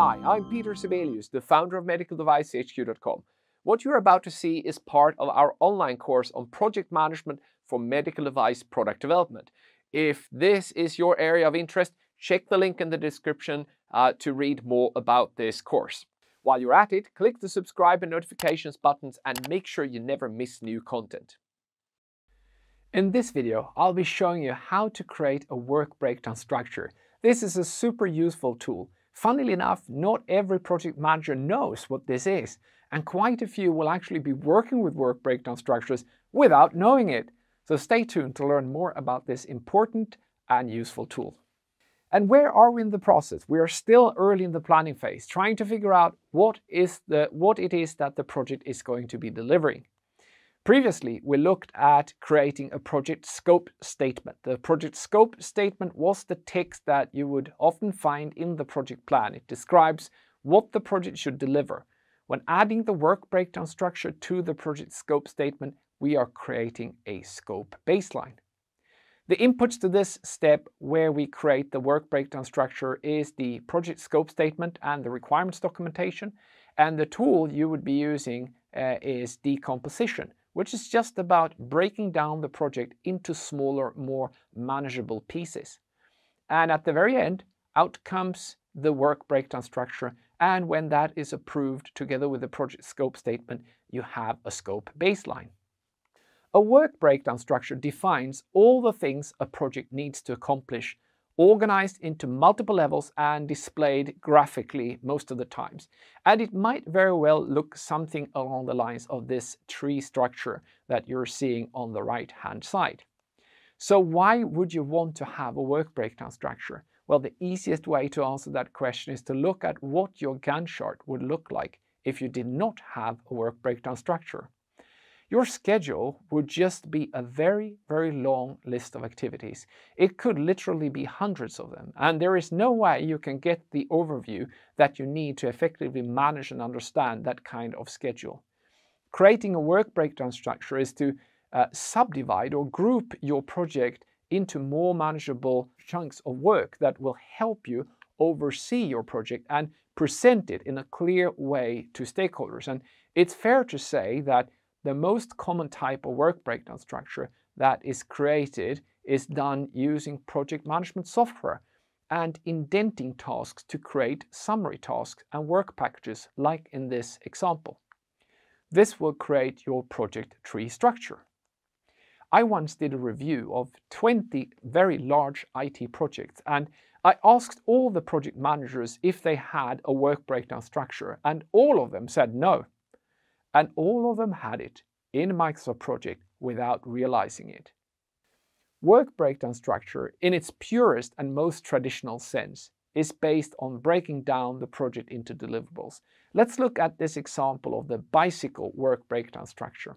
Hi, I'm Peter Sebelius, the founder of MedicalDeviceHQ.com. What you're about to see is part of our online course on project management for medical device product development. If this is your area of interest, check the link in the description uh, to read more about this course. While you're at it, click the subscribe and notifications buttons and make sure you never miss new content. In this video, I'll be showing you how to create a work breakdown structure. This is a super useful tool. Funnily enough, not every project manager knows what this is, and quite a few will actually be working with work breakdown structures without knowing it. So stay tuned to learn more about this important and useful tool. And where are we in the process? We are still early in the planning phase, trying to figure out what, is the, what it is that the project is going to be delivering. Previously, we looked at creating a project scope statement. The project scope statement was the text that you would often find in the project plan. It describes what the project should deliver. When adding the work breakdown structure to the project scope statement, we are creating a scope baseline. The inputs to this step where we create the work breakdown structure is the project scope statement and the requirements documentation. And the tool you would be using uh, is decomposition which is just about breaking down the project into smaller, more manageable pieces. And at the very end, out comes the work breakdown structure. And when that is approved together with the project scope statement, you have a scope baseline. A work breakdown structure defines all the things a project needs to accomplish organized into multiple levels and displayed graphically most of the times. And it might very well look something along the lines of this tree structure that you're seeing on the right hand side. So why would you want to have a work breakdown structure? Well, the easiest way to answer that question is to look at what your Gantt chart would look like if you did not have a work breakdown structure. Your schedule would just be a very, very long list of activities. It could literally be hundreds of them, and there is no way you can get the overview that you need to effectively manage and understand that kind of schedule. Creating a work breakdown structure is to uh, subdivide or group your project into more manageable chunks of work that will help you oversee your project and present it in a clear way to stakeholders. And it's fair to say that the most common type of work breakdown structure that is created is done using project management software and indenting tasks to create summary tasks and work packages like in this example. This will create your project tree structure. I once did a review of 20 very large IT projects and I asked all the project managers if they had a work breakdown structure and all of them said no and all of them had it in Microsoft Project without realizing it. Work breakdown structure, in its purest and most traditional sense, is based on breaking down the project into deliverables. Let's look at this example of the bicycle work breakdown structure.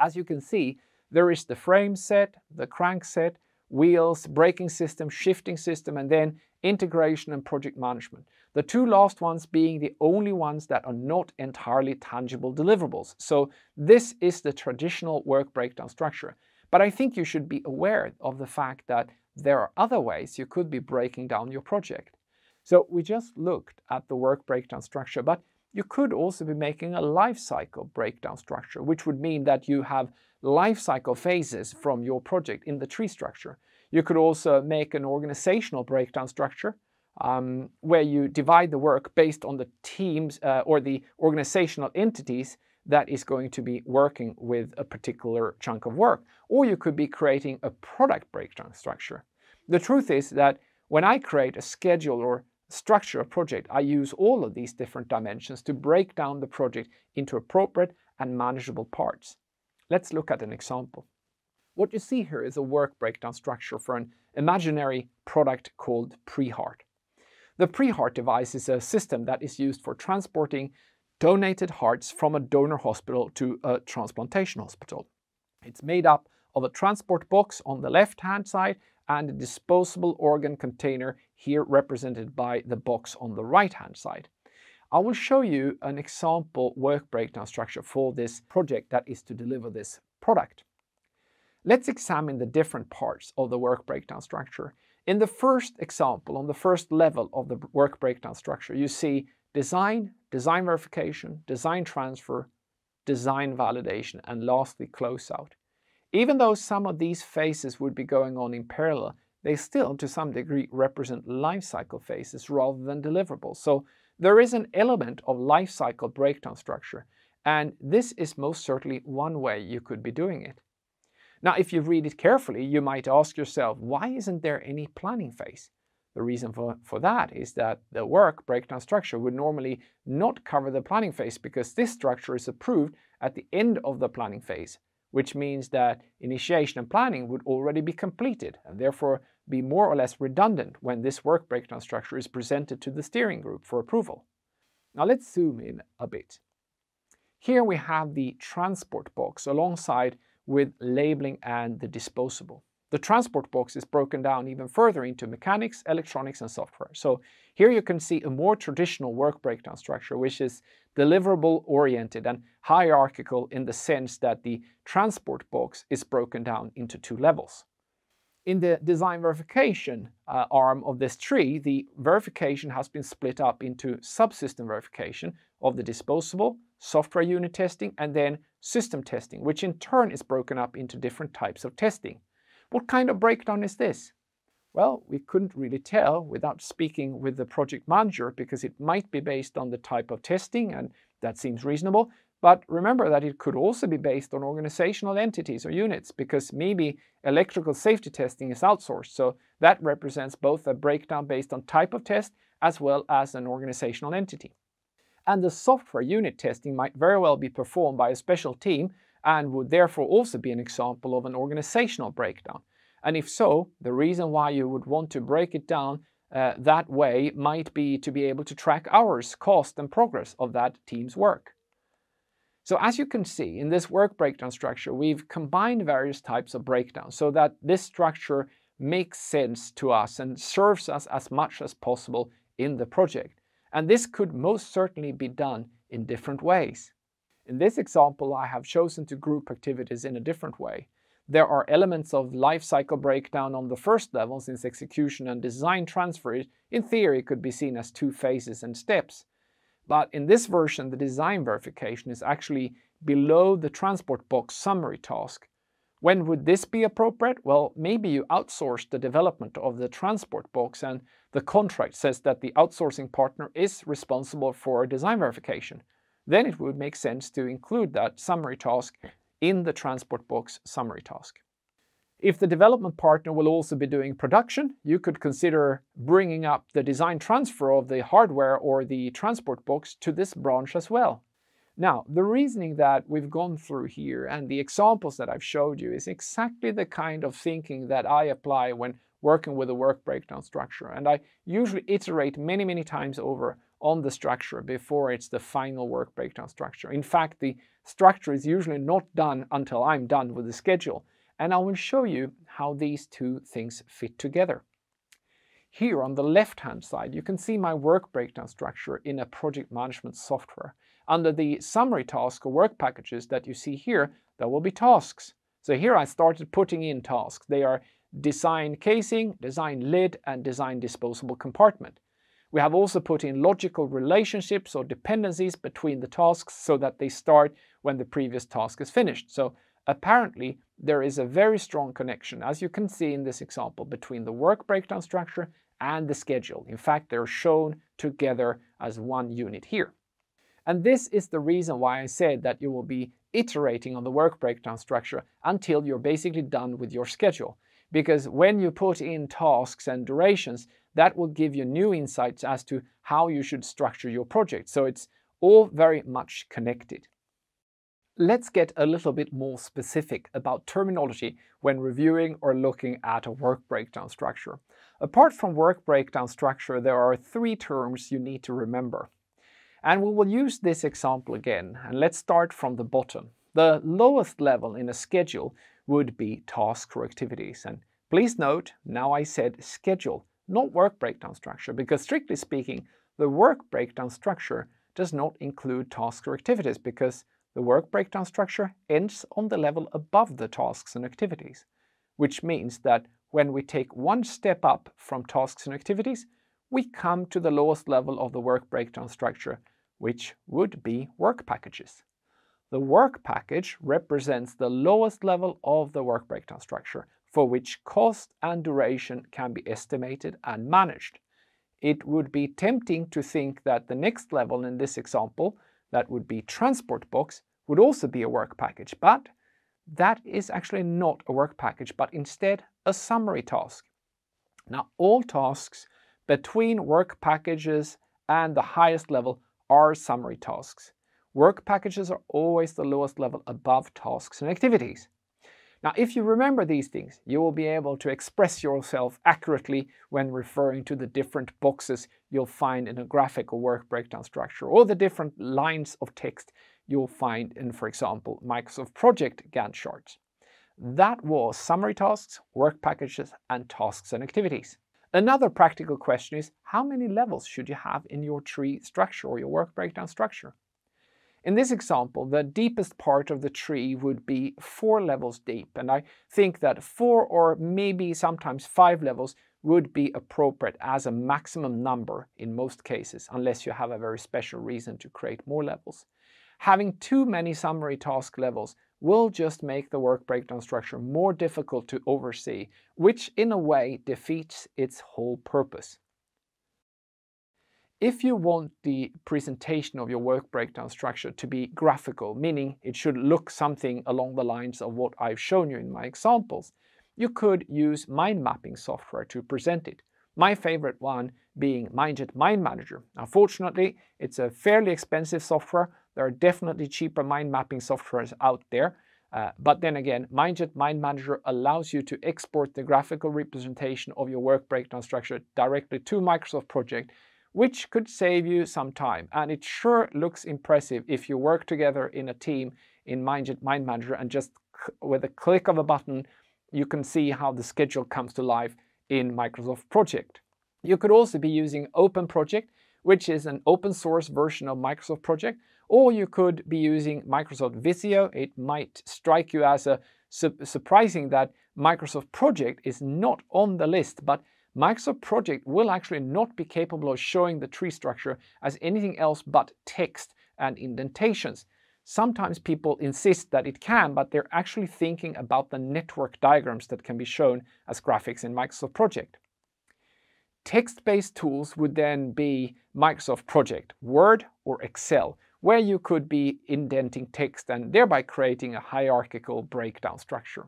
As you can see, there is the frame set, the crank set, wheels, braking system, shifting system, and then integration and project management. The two last ones being the only ones that are not entirely tangible deliverables. So this is the traditional work breakdown structure. But I think you should be aware of the fact that there are other ways you could be breaking down your project. So we just looked at the work breakdown structure, but you could also be making a life cycle breakdown structure, which would mean that you have life cycle phases from your project in the tree structure. You could also make an organizational breakdown structure um, where you divide the work based on the teams uh, or the organizational entities that is going to be working with a particular chunk of work. Or you could be creating a product breakdown structure. The truth is that when I create a schedule or structure a project, I use all of these different dimensions to break down the project into appropriate and manageable parts. Let's look at an example. What you see here is a work breakdown structure for an imaginary product called PreHeart. The PreHeart device is a system that is used for transporting donated hearts from a donor hospital to a transplantation hospital. It's made up of a transport box on the left-hand side and a disposable organ container here represented by the box on the right-hand side. I will show you an example work breakdown structure for this project that is to deliver this product. Let's examine the different parts of the work breakdown structure In the first example, on the first level of the work breakdown structure, you see design, design verification, design transfer, design validation, and lastly closeout. Even though some of these phases would be going on in parallel, they still to some degree represent lifecycle phases rather than deliverables. So there is an element of lifecycle breakdown structure, and this is most certainly one way you could be doing it. Now, if you read it carefully, you might ask yourself, why isn't there any planning phase? The reason for, for that is that the work breakdown structure would normally not cover the planning phase because this structure is approved at the end of the planning phase, which means that initiation and planning would already be completed and therefore be more or less redundant when this work breakdown structure is presented to the steering group for approval. Now let's zoom in a bit. Here we have the transport box alongside with labeling and the disposable. The transport box is broken down even further into mechanics, electronics and software. So here you can see a more traditional work breakdown structure which is deliverable oriented and hierarchical in the sense that the transport box is broken down into two levels. In the design verification uh, arm of this tree, the verification has been split up into subsystem verification of the disposable, software unit testing, and then system testing, which in turn is broken up into different types of testing. What kind of breakdown is this? Well, we couldn't really tell without speaking with the project manager because it might be based on the type of testing and that seems reasonable. But remember that it could also be based on organizational entities or units because maybe electrical safety testing is outsourced. So that represents both a breakdown based on type of test as well as an organizational entity. And the software unit testing might very well be performed by a special team and would therefore also be an example of an organizational breakdown. And if so, the reason why you would want to break it down uh, that way might be to be able to track hours, cost and progress of that team's work. So as you can see in this work breakdown structure, we've combined various types of breakdowns so that this structure makes sense to us and serves us as much as possible in the project. And this could most certainly be done in different ways. In this example, I have chosen to group activities in a different way. There are elements of life cycle breakdown on the first level since execution and design transfer in theory could be seen as two phases and steps. But in this version, the design verification is actually below the transport box summary task. When would this be appropriate? Well, maybe you outsource the development of the transport box and the contract says that the outsourcing partner is responsible for design verification then it would make sense to include that summary task in the transport box summary task. If the development partner will also be doing production, you could consider bringing up the design transfer of the hardware or the transport box to this branch as well. Now, the reasoning that we've gone through here and the examples that I've showed you is exactly the kind of thinking that I apply when working with a work breakdown structure. And I usually iterate many, many times over on the structure before it's the final work breakdown structure. In fact, the structure is usually not done until I'm done with the schedule. And I will show you how these two things fit together. Here on the left-hand side, you can see my work breakdown structure in a project management software. Under the summary task or work packages that you see here, there will be tasks. So here I started putting in tasks. They are design casing, design lid, and design disposable compartment. We have also put in logical relationships or dependencies between the tasks so that they start when the previous task is finished. So apparently there is a very strong connection, as you can see in this example, between the work breakdown structure and the schedule. In fact, they're shown together as one unit here. And this is the reason why I said that you will be iterating on the work breakdown structure until you're basically done with your schedule. Because when you put in tasks and durations, that will give you new insights as to how you should structure your project. So it's all very much connected. Let's get a little bit more specific about terminology when reviewing or looking at a work breakdown structure. Apart from work breakdown structure, there are three terms you need to remember. And we will use this example again, and let's start from the bottom. The lowest level in a schedule would be tasks or activities. And please note, now I said schedule, not work breakdown structure, because strictly speaking, the work breakdown structure does not include tasks or activities because the work breakdown structure ends on the level above the tasks and activities, which means that when we take one step up from tasks and activities, we come to the lowest level of the work breakdown structure, which would be work packages. The work package represents the lowest level of the work breakdown structure for which cost and duration can be estimated and managed. It would be tempting to think that the next level in this example, that would be transport box, would also be a work package, but that is actually not a work package, but instead a summary task. Now, all tasks between work packages and the highest level are summary tasks. Work packages are always the lowest level above tasks and activities. Now, if you remember these things, you will be able to express yourself accurately when referring to the different boxes you'll find in a graphical work breakdown structure or the different lines of text you'll find in, for example, Microsoft Project Gantt charts. That was summary tasks, work packages, and tasks and activities. Another practical question is how many levels should you have in your tree structure or your work breakdown structure? In this example, the deepest part of the tree would be four levels deep, and I think that four or maybe sometimes five levels would be appropriate as a maximum number in most cases, unless you have a very special reason to create more levels. Having too many summary task levels will just make the work breakdown structure more difficult to oversee, which in a way defeats its whole purpose. If you want the presentation of your work breakdown structure to be graphical, meaning it should look something along the lines of what I've shown you in my examples, you could use mind mapping software to present it. My favorite one being MindJet Mind Manager. Unfortunately, it's a fairly expensive software there are definitely cheaper mind mapping softwares out there. Uh, but then again, MindJet Mind Manager allows you to export the graphical representation of your work breakdown structure directly to Microsoft Project, which could save you some time. And it sure looks impressive if you work together in a team in MindJet Mind Manager and just with a click of a button, you can see how the schedule comes to life in Microsoft Project. You could also be using Open Project, which is an open source version of Microsoft Project, or you could be using Microsoft Visio. It might strike you as a su surprising that Microsoft Project is not on the list, but Microsoft Project will actually not be capable of showing the tree structure as anything else but text and indentations. Sometimes people insist that it can, but they're actually thinking about the network diagrams that can be shown as graphics in Microsoft Project. Text-based tools would then be Microsoft Project, Word or Excel, where you could be indenting text and thereby creating a hierarchical breakdown structure.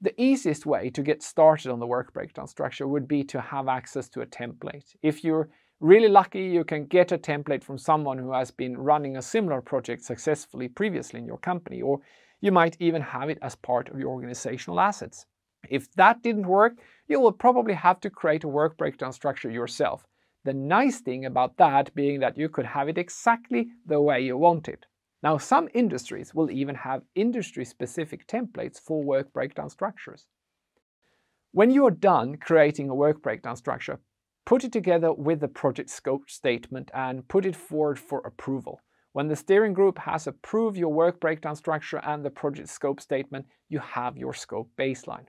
The easiest way to get started on the work breakdown structure would be to have access to a template. If you're really lucky, you can get a template from someone who has been running a similar project successfully previously in your company, or you might even have it as part of your organizational assets. If that didn't work, you will probably have to create a work breakdown structure yourself. The nice thing about that being that you could have it exactly the way you want it. Now some industries will even have industry-specific templates for work breakdown structures. When you're done creating a work breakdown structure, put it together with the project scope statement and put it forward for approval. When the steering group has approved your work breakdown structure and the project scope statement, you have your scope baseline.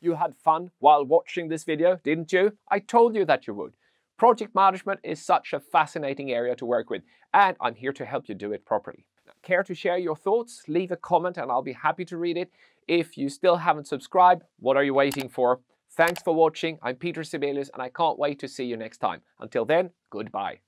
You had fun while watching this video, didn't you? I told you that you would. Project management is such a fascinating area to work with, and I'm here to help you do it properly. Care to share your thoughts? Leave a comment and I'll be happy to read it. If you still haven't subscribed, what are you waiting for? Thanks for watching. I'm Peter Sebelius and I can't wait to see you next time. Until then, goodbye.